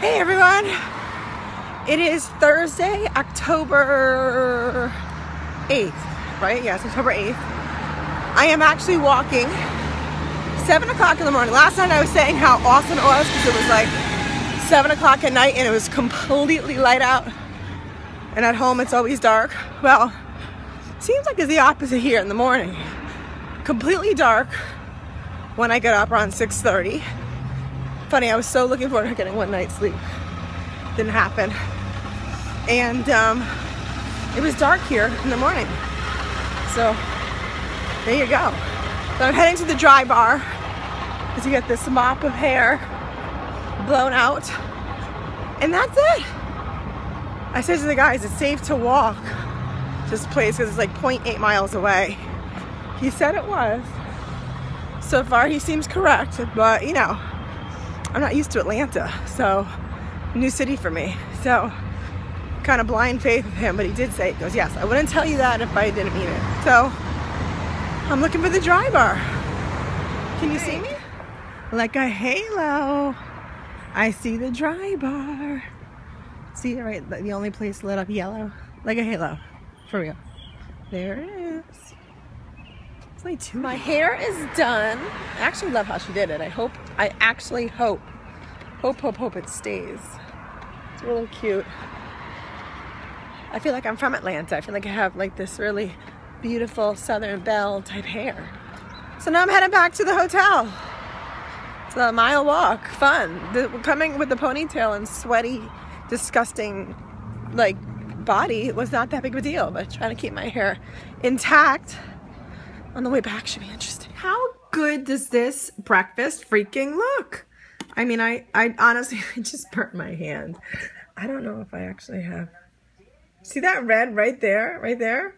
Hey everyone! It is Thursday, October 8th, right? Yes, October 8th. I am actually walking 7 o'clock in the morning. Last night I was saying how awesome it was because it was like 7 o'clock at night and it was completely light out. And at home it's always dark. Well, seems like it's the opposite here in the morning. Completely dark when I get up around 6.30 Funny, I was so looking forward to getting one night's sleep. Didn't happen. And um, it was dark here in the morning. So there you go. So I'm heading to the dry bar because you get this mop of hair blown out. And that's it. I said to the guys, it's safe to walk this place because it's like 0.8 miles away. He said it was. So far he seems correct, but you know, I'm not used to Atlanta, so new city for me. So kind of blind faith with him, but he did say, he goes, yes, I wouldn't tell you that if I didn't mean it. So I'm looking for the dry bar. Can you see me? Like a halo. I see the dry bar. See right, the only place lit up yellow. Like a halo, for real. There it is. It's like two. My hair is done. I actually love how she did it. I hope, I actually hope, hope, hope, hope it stays. It's really cute. I feel like I'm from Atlanta. I feel like I have like this really beautiful Southern Belle type hair. So now I'm heading back to the hotel. It's a mile walk, fun. The, coming with the ponytail and sweaty, disgusting, like body was not that big of a deal, but trying to keep my hair intact on the way back should be interesting. How good does this breakfast freaking look? I mean, I, I honestly, I just burnt my hand. I don't know if I actually have. See that red right there, right there?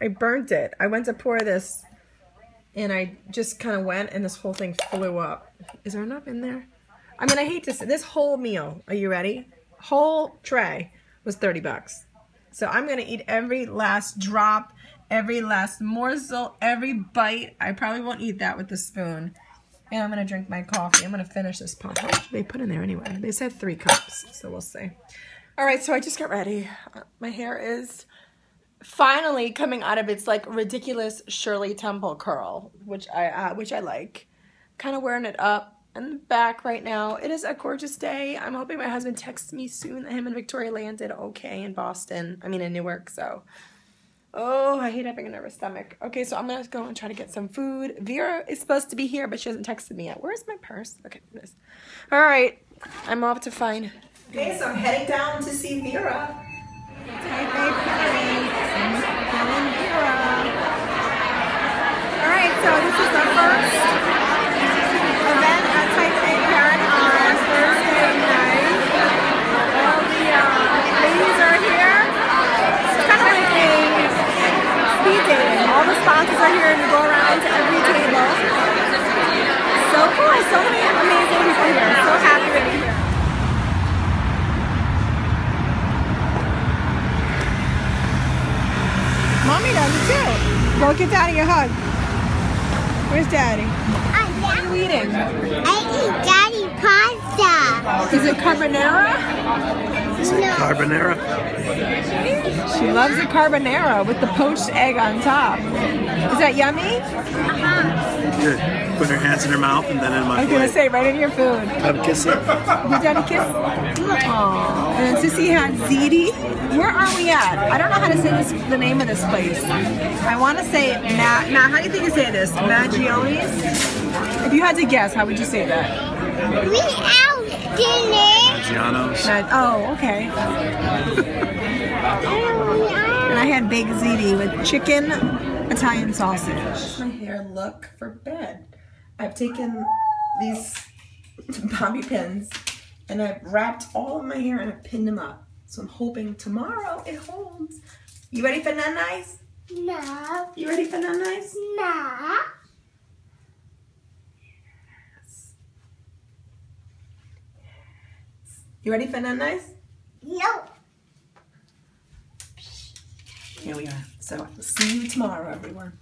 I burnt it. I went to pour this and I just kind of went and this whole thing flew up. Is there enough in there? I mean, I hate to say this whole meal. Are you ready? Whole tray was 30 bucks. So I'm going to eat every last drop every last morsel, every bite. I probably won't eat that with the spoon. And I'm going to drink my coffee. I'm going to finish this pot. How much they put in there anyway? They said three cups, so we'll see. All right, so I just got ready. My hair is finally coming out of its like ridiculous Shirley Temple curl, which I uh, which I like. Kind of wearing it up in the back right now. It is a gorgeous day. I'm hoping my husband texts me soon that him and Victoria landed okay in Boston. I mean in Newark, so Oh, I hate having a nervous stomach. Okay, so I'm gonna go and try to get some food. Vera is supposed to be here, but she hasn't texted me yet. Where's my purse? Okay, this. All right, I'm off to find. Okay, so I'm heading down to see Vera. Taipei Vera. All right, so this is the first event at Type-A Parent on Thursday night. All the uh, ladies are here. It's kind of like a speed dating. Sponsors are here and you go around to every table. So cool. So many amazing people here. So happy to be here. Mommy does it too. Go get daddy a hug. Where's daddy? What are you eating? I eat daddy pasta. Is it carbonara? Is it carbonara? She loves the carbonara with the poached egg on top. Is that yummy? Uh-huh. Good. Put her hands in her mouth and then in my I my was gonna say right in your food. Have a kiss it. Did Daddy kiss? Aww. And then Sissy had ziti. Where are we at? I don't know how to say this, the name of this place. I want to say Matt. Matt, how do you think you say this? Maggioni's? If you had to guess, how would you say that? We out dinner. Giano's. Mag- oh, okay. And I had baked ziti with chicken Italian sausage. My hair look for bed. I've taken these bobby pins and I've wrapped all of my hair and I've pinned them up. So I'm hoping tomorrow it holds. You ready for none nice? No. You ready for none nice? No. You ready for none nice? Here we are. So see you tomorrow, everyone.